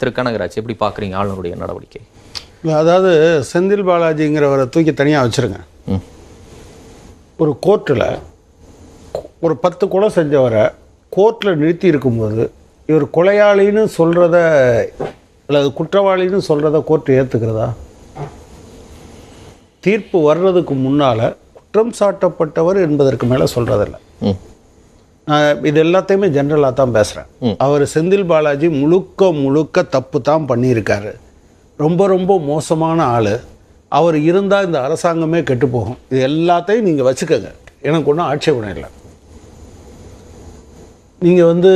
திரு கனகராஜ் எப்படி பார்க்குறீங்க ஆளுநருடைய நடவடிக்கை? அதாவது செந்தில் பாலாஜிங்கிறவரை தூக்கி தனியாக வச்சுருங்க. ஒரு கோர்ட்டில் ஒரு பத்து கொலை செஞ்சவரை கோர்ட்டில் நிறுத்தி இருக்கும்போது இவர் கொலையாளின்னு சொல்கிறத அல்லது குற்றவாளின்னு சொல்கிறத கோர்ட் ஏற்றுக்கிறதா தீர்ப்பு வர்றதுக்கு முன்னால் குற்றம் சாட்டப்பட்டவர் என்பதற்கு மேலே சொல்கிறதில்ல இது எல்லாத்தையுமே ஜென்ரலாக தான் பேசுகிறேன் அவர் செந்தில் பாலாஜி முழுக்க முழுக்க தப்பு தான் பண்ணியிருக்காரு. ரொம்ப ரொம்ப மோசமான ஆள். அவர் இருந்தால் இந்த அரசாங்கமே கெட்டு போகும். இது எல்லாத்தையும் நீங்கள் வச்சுக்கோங்க. எனக்கு ஒன்றும் ஆட்சேபணம் இல்லை. நீங்கள் வந்து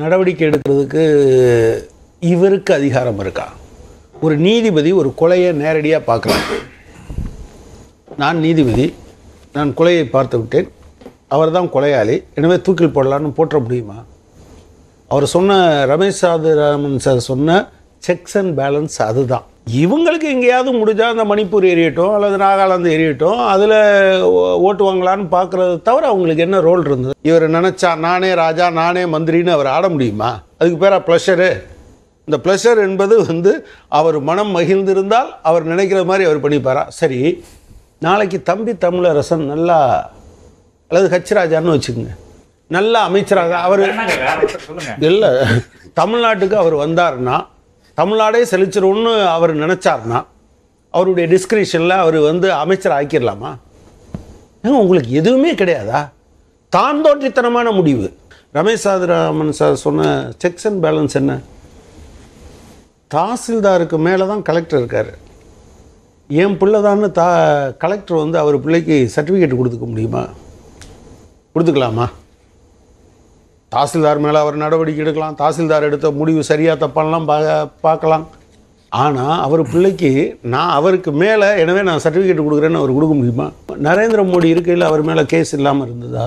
நடவடிக்கை எடுக்கிறதுக்கு இவருக்கு அதிகாரம் இருக்கா? ஒரு நீதிபதி ஒரு கொலையை நேரடியாக பார்க்கலாம் நான் நீதிபதி. நான் கொலையை பார்த்து விட்டேன். அவர் தான் கொலையாளி. எனவே தூக்கில் போடலான்னு போற்ற முடியுமா? அவர் சொன்ன ரமேஷ் சாதுராமன் சார் சொன்ன செக்ஸ் அண்ட் பேலன்ஸ் அதுதான். இவங்களுக்கு எங்கேயாவது முடிஞ்சால் அந்த மணிப்பூர் எரியட்டும் அல்லது நாகாலாந்து எரியட்டும் அதில் ஓட்டு வாங்கலான்னு பார்க்குறது தவிர அவங்களுக்கு என்ன ரோல் இருந்தது? இவர் நினச்சா நானே ராஜா நானே மந்திரின்னு அவர் ஆட முடியுமா? அதுக்கு பேராக ப்ளஷரு இந்த ப்ளஷர் என்பது வந்து அவர் மனம் மகிழ்ந்திருந்தால் அவர் நினைக்கிற மாதிரி அவர் பண்ணிப்பாரா? சரி நாளைக்கு தம்பி தமிழரசன் நல்லா அல்லது ஹச் ராஜான்னு வச்சுக்கோங்க. நல்ல அமைச்சராக அவர் இல்லை தமிழ்நாட்டுக்கு அவர் வந்தாருன்னா தமிழ்நாடே செழிச்சிரும்னு அவர் நினச்சாருன்னா அவருடைய டிஸ்கிரிப்ஷனில் அவர் வந்து அமைச்சர் ஆக்கிடலாமா ஏங்க உங்களுக்கு எதுவுமே கிடையாதா? தான் தோன்றித்தனமான முடிவு. ரமேஷ் சாதுராமன் சார் சொன்ன செக்ஸ் அண்ட் பேலன்ஸ் என்ன? தாசில்தாருக்கு மேலே தான் கலெக்டர் இருக்கார். என் பிள்ளை தான் தா கலெக்டர் வந்து அவர் பிள்ளைக்கு சர்டிஃபிகேட் கொடுத்துக்க முடியுமா? கொடுத்துக்கலாமா? தாசில்தார் மேலே அவர் நடவடிக்கை எடுக்கலாம். தாசில்தார் எடுத்த முடிவு சரியாக தப்பாலாம் பா பார்க்கலாம். ஆனால் அவர் பிள்ளைக்கு நான் அவருக்கு மேலே எனவே நான் சர்டிஃபிகேட் கொடுக்குறேன்னு அவர் கொடுக்க முடியுமா? நரேந்திர மோடி இருக்கையில் அவர் மேலே கேஸ் இல்லாமல் இருந்ததா?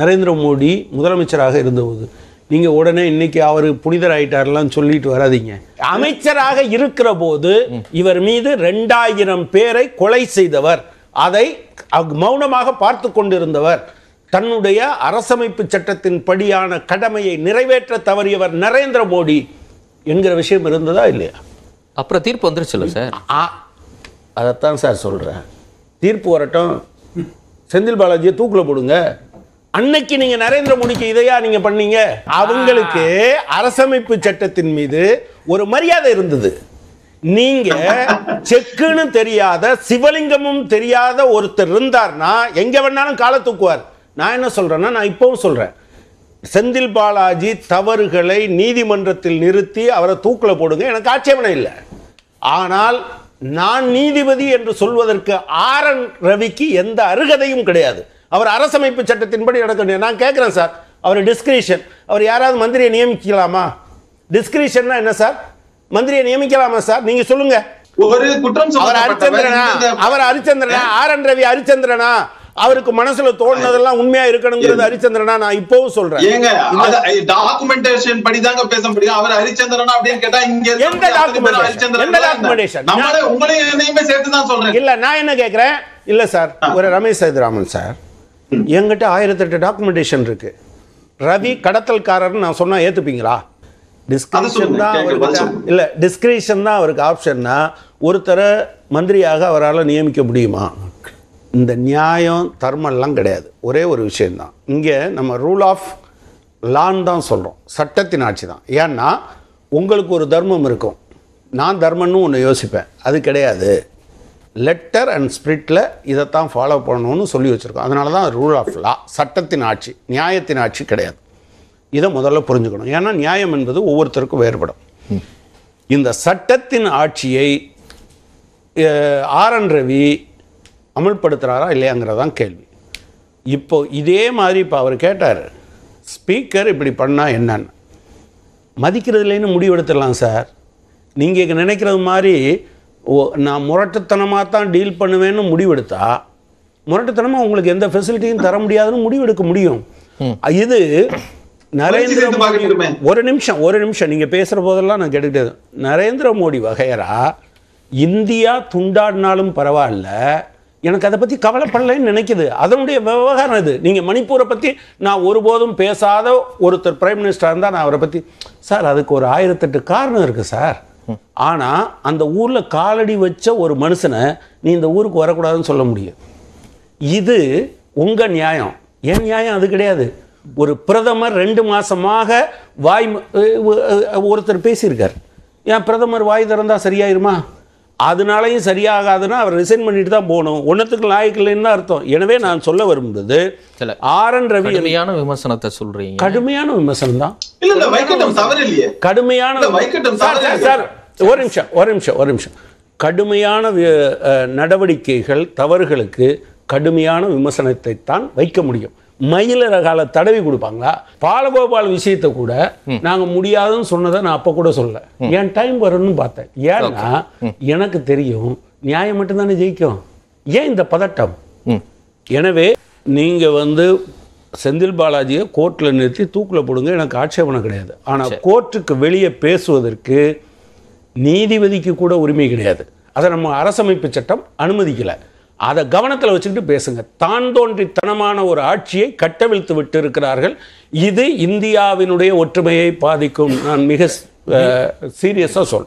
நரேந்திர மோடி முதலமைச்சராக இருந்தபோது நீங்கள் உடனே இன்னைக்கு அவர் புனிதராயிட்டார்லாம் சொல்லிட்டு வராதீங்க. அமைச்சராக இருக்கிற போது இவர் மீது ரெண்டாயிரம் பேரை கொலை செய்தவர். அதை மௌனமாக பார்த்து கொண்டிருந்தவர். தன்னுடைய அரசமைப்பு சட்டத்தின் படியான கடமையை நிறைவேற்ற தவறியவர் நரேந்திர மோடி என்கிற விஷயம் இருந்ததா இல்லையா? அப்புறம் தீர்ப்பு வந்துருச்சுல்ல சார். ஆ அதைத்தான் சார் சொல்கிறேன் தீர்ப்பு வரட்டும். செந்தில் பாலாஜியை தூக்கில் போடுங்க. அன்னைக்கு நீங்க நரேந்திர மோடிக்கு இதையா நீங்க பண்ணீங்க? அவங்களுக்கு அரசமைப்பு சட்டத்தின் மீது ஒரு மரியாதை இருந்தது. நீங்க செக்குன்னு தெரியாத சிவலிங்கமும் தெரியாத ஒருத்தர் இருந்தார்னா எங்க வேணாலும் காலை தூக்குவார். நான் என்ன சொல்றேன்னா நான் இப்பவும் சொல்றேன். செந்தில் பாலாஜி தவறுகளை நீதிமன்றத்தில் நிறுத்தி அவரை தூக்கில் போடுங்க எனக்கு ஆட்சேபனை இல்லை. ஆனால் நான் நீதிபதி என்று சொல்வதற்கு ஆர் என் ரவிக்கு எந்த அருகதையும் கிடையாது. அவர் அரசமைப்பு சட்டத்தின்படி நடக்க நான் கேட்குறேன் சார் அவர் டிஸ்கிரிஷன் அவர் யாராவது மந்திரியை நியமிக்கலாமா? டிஸ்கிரிஷன்னா என்ன சார்? மந்திரியை நியமிக்கலாமா சார்? நீங்க சொல்லுங்க. ஒரு குற்றம் அவர் ஹரிச்சந்திரனா அவர் ஹரிச்சந்திரனா ஆர் என் ரவி ஹரிச்சந்திரனா அவருக்கு மனசுல தோணுனதெல்லாம் உண்மையா இருக்கணுங்கிறது ஹரிச்சந்திரனா நான் இப்பவும் சொல்றேன். ஏங்க டாக்குமெண்டேஷன் பேச முடியும். அவர் ஹரிச்சந்திரன் அப்படின்னு கேட்டா இங்க இருக்க எந்த அத்தனை பேரும் documentation? ஹரிச்சந்திரன் எந்த தான் documentation? நம்மளே உங்களையும் என்னையுமே சேர்த்து தான் சொல்றேன். இல்ல நான் என்ன கேட்குறேன் இல்ல சார். ஒரு ரமேஷ் சேதுராமன் சார். என்கிட்ட ஆயிரத்தெட்டு டாக்குமெண்டேஷன் இருக்கு. ரவி கடத்தல்காரர்னு நான் சொன்னா ஏத்துப்பீங்களா? டிஸ்கிரிப்ஷன் தான் அவருக்கு. இல்ல டிஸ்கிரிப்ஷன் தான் அவருக்கு ஆப்ஷன்னா ஒருத்தரை மந்திரியாக அவரால் நியமிக்க முடியுமா? இந்த நியாயம் தர்மம்லாம் கிடையாது. ஒரே ஒரு விஷயந்தான் இங்கே நம்ம ரூல் ஆஃப் லான் தான் சொல்கிறோம் சட்டத்தின் ஆட்சி தான். ஏன்னா உங்களுக்கு ஒரு தர்மம் இருக்கும். நான் தர்மம்னு ஒன்று யோசிப்பேன். அது கிடையாது. லெட்டர் அண்ட் ஸ்பிரிட்டில் இதைத்தான் ஃபாலோ பண்ணணும்னு சொல்லி வச்சுருக்கோம். அதனால தான் ரூல் ஆஃப் லா சட்டத்தின் ஆட்சி நியாயத்தின் ஆட்சி கிடையாது. இதை முதல்ல புரிஞ்சுக்கணும். ஏன்னா நியாயம் என்பது ஒவ்வொருத்தருக்கும் வேறுபடும். இந்த சட்டத்தின் ஆட்சியை ஆர் என் ரவி அமல்படுத்துகிறாரா இல்லையாங்கிறதான் கேள்வி. இப்போ இதே மாதிரி இப்போ அவர் கேட்டார் ஸ்பீக்கர் இப்படி பண்ணால் என்னன்னு? மதிக்கிறது இல்லைன்னு முடிவெடுத்துடலாம் சார். நீங்கள் நினைக்கிறது மாதிரி ஓ நான் முரட்டுத்தனமாக தான் டீல் பண்ணுவேன்னு முடிவெடுத்தா முரட்டுத்தனமாக உங்களுக்கு எந்த ஃபெசிலிட்டியும் தர முடியாதுன்னு முடிவெடுக்க முடியும். இது நரேந்திர மோடி. ஒரு நிமிஷம் ஒரு நிமிஷம் நீங்கள் பேசுகிற போதெல்லாம் நான் கேட்டுக்கிட்டே இருக்கேன். நரேந்திர மோடி வகையரா இந்தியா துண்டாடினாலும் பரவாயில்ல எனக்கு அதை பற்றி கவலைப்படலைன்னு நினைக்குது. அதனுடைய விவகாரம் இது. நீங்கள் மணிப்பூரை பற்றி நான் ஒருபோதும் பேசாத ஒருத்தர் பிரைம் மினிஸ்டராக இருந்தால் நான் அவரை பற்றி சார் அதுக்கு ஒரு ஆயிரத்தெட்டு காரணம் இருக்குது சார். ஆனால் அந்த ஊரில் காலடி வச்ச ஒரு மனுஷனை நீ இந்த ஊருக்கு வரக்கூடாதுன்னு சொல்ல முடியும். இது உங்கள் நியாயம். என் நியாயம் அது கிடையாது. ஒரு பிரதமர் ரெண்டு மாதமாக வாய் ஒருத்தர் பேசியிருக்கார். ஏன் பிரதமர் வாய் திறந்தால் சரியாயிருமா? அதனாலையும் சரியாகாதுன்னா அவர் ரிசைன் பண்ணிட்டு தான் போகணும். ஒன்றத்துக்கு லாயக்கு இல்லைன்னு அர்த்தம். எனவே நான் சொல்ல வரும்போது ஆர் என் ரவி கடுமையான விமர்சனத்தை சொல்றீங்க. கடுமையான விமர்சனம் தான். இல்ல இல்ல வைக்கட்டும் தவறு இல்லையே கடுமையான இல்ல, வைக்கட்டும், சார், தவறு சார், சார், ஒரு நிமிஷம் ஒரு நிமிஷம் ஒரு நிமிஷம். கடுமையான நடவடிக்கைகள் தவறுகளுக்கு கடுமையான விமர்சனத்தை தான் வைக்க முடியும். மயிலரகால தடவி கொடுப்பாங்களா? பாலகோபால் விஷயத்தை கூட நாங்க முடியாதுன்னு சொன்னதை நான் அப்ப கூட சொல்லல. என் டைம் வரும்னு பார்த்தேன். ஏன்னா எனக்கு தெரியும் நியாயம் மட்டும்தானே ஜெயிக்கும். ஏன் இந்த பதட்டம்? எனவே நீங்கள் வந்து செந்தில் பாலாஜியை கோர்ட்டில் நிறுத்தி தூக்கில் போடுங்க எனக்கு ஆட்சேபணம் கிடையாது. ஆனால் கோர்ட்டுக்கு வெளியே பேசுவதற்கு நீதிபதிக்கு கூட உரிமை கிடையாது. அதை நம்ம அரசமைப்பு சட்டம் அனுமதிக்கலை. அதை கவனத்தில் வச்சுக்கிட்டு பேசுங்க. தான் தோன்றித்தனமான ஒரு ஆட்சியை கட்டவிழ்த்து விட்டு இருக்கிறார்கள் இது இந்தியாவினுடைய ஒற்றுமையை பாதிக்கும். நான் மிக சீரியஸாக சொல்கிறேன்